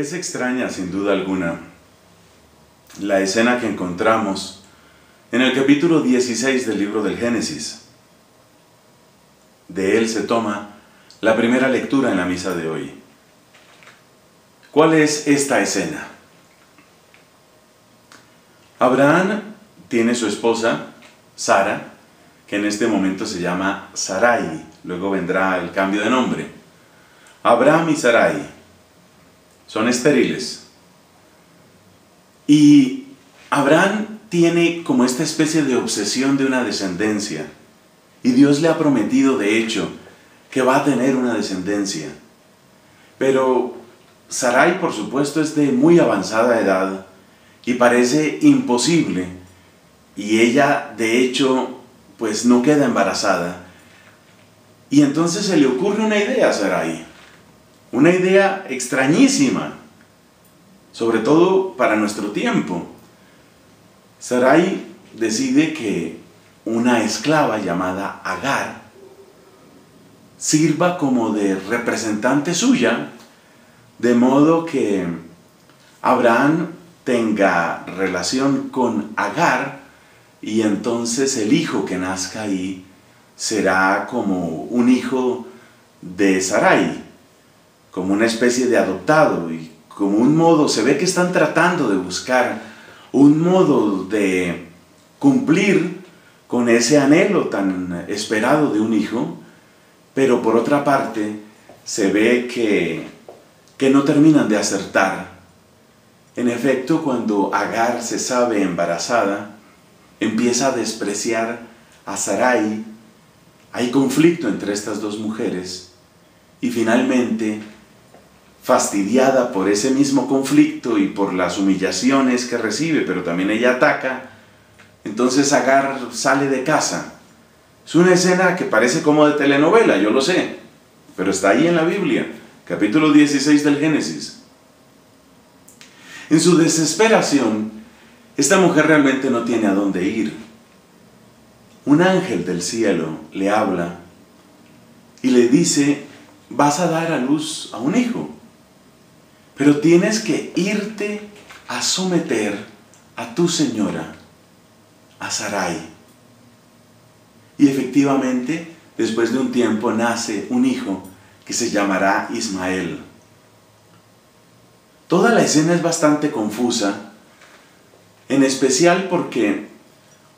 Es extraña, sin duda alguna, la escena que encontramos en el capítulo 16 del libro del Génesis. De él se toma la primera lectura en la misa de hoy. ¿Cuál es esta escena? Abraham tiene su esposa, Sara, que en este momento se llama Sarai, luego vendrá el cambio de nombre. Abraham y Sarai son estériles. Y Abraham tiene como esta especie de obsesión de una descendencia. Y Dios le ha prometido, de hecho, que va a tener una descendencia. Pero Sarai, por supuesto, es de muy avanzada edad y parece imposible. Y ella, de hecho, pues no queda embarazada. Y entonces se le ocurre una idea a Sarai. Una idea extrañísima, sobre todo para nuestro tiempo. Sarai decide que una esclava llamada Agar sirva como de representante suya, de modo que Abraham tenga relación con Agar y entonces el hijo que nazca ahí será como un hijo de Sarai, como una especie de adoptado y como un modo, se ve que están tratando de buscar un modo de cumplir con ese anhelo tan esperado de un hijo, pero por otra parte se ve que, que no terminan de acertar. En efecto, cuando Agar se sabe embarazada, empieza a despreciar a Sarai, hay conflicto entre estas dos mujeres y finalmente, fastidiada por ese mismo conflicto y por las humillaciones que recibe, pero también ella ataca, entonces Agar sale de casa. Es una escena que parece como de telenovela, yo lo sé, pero está ahí en la Biblia, capítulo 16 del Génesis. En su desesperación, esta mujer realmente no tiene a dónde ir. Un ángel del cielo le habla y le dice, vas a dar a luz a un hijo, pero tienes que irte a someter a tu señora, a Sarai. Y efectivamente, después de un tiempo nace un hijo que se llamará Ismael. Toda la escena es bastante confusa, en especial porque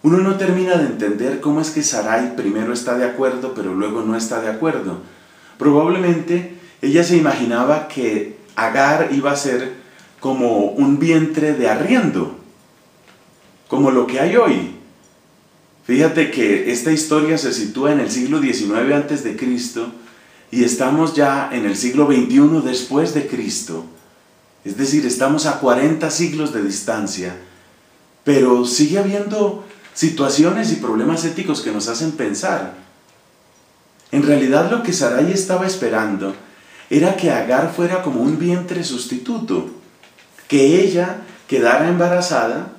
uno no termina de entender cómo es que Sarai primero está de acuerdo, pero luego no está de acuerdo. Probablemente ella se imaginaba que Agar iba a ser como un vientre de arriendo, como lo que hay hoy. Fíjate que esta historia se sitúa en el siglo XIX antes de Cristo y estamos ya en el siglo XXI después de Cristo. Es decir, estamos a 40 siglos de distancia, pero sigue habiendo situaciones y problemas éticos que nos hacen pensar. En realidad lo que Sarai estaba esperando era que Agar fuera como un vientre sustituto, que ella quedara embarazada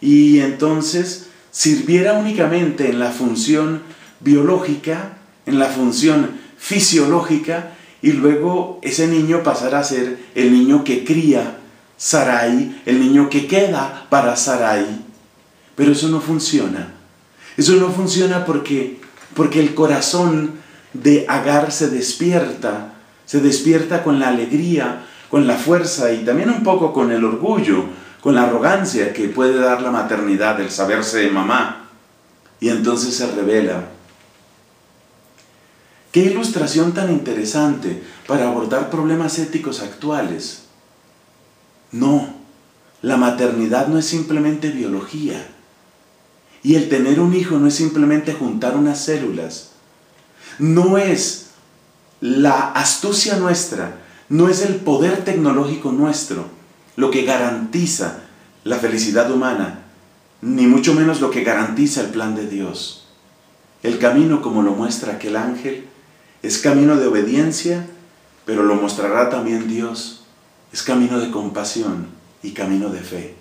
y entonces sirviera únicamente en la función biológica, en la función fisiológica, y luego ese niño pasara a ser el niño que cría Sarai, el niño que queda para Sarai. Pero eso no funciona. Eso no funciona porque, porque el corazón de Agar se despierta se despierta con la alegría, con la fuerza y también un poco con el orgullo, con la arrogancia que puede dar la maternidad, el saberse mamá. Y entonces se revela. Qué ilustración tan interesante para abordar problemas éticos actuales. No, la maternidad no es simplemente biología. Y el tener un hijo no es simplemente juntar unas células. No es la astucia nuestra, no es el poder tecnológico nuestro lo que garantiza la felicidad humana, ni mucho menos lo que garantiza el plan de Dios. El camino, como lo muestra aquel ángel, es camino de obediencia, pero lo mostrará también Dios. Es camino de compasión y camino de fe.